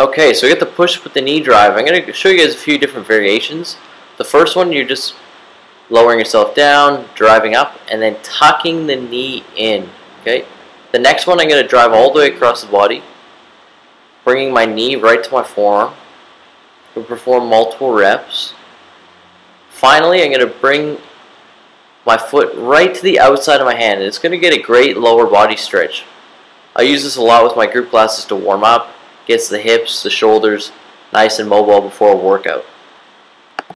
Okay, so we got the push with the knee drive. I'm going to show you guys a few different variations. The first one, you're just lowering yourself down, driving up, and then tucking the knee in. Okay. The next one, I'm going to drive all the way across the body, bringing my knee right to my forearm. We'll perform multiple reps. Finally, I'm going to bring my foot right to the outside of my hand. And It's going to get a great lower body stretch. I use this a lot with my group classes to warm up, gets the hips, the shoulders nice and mobile before a workout.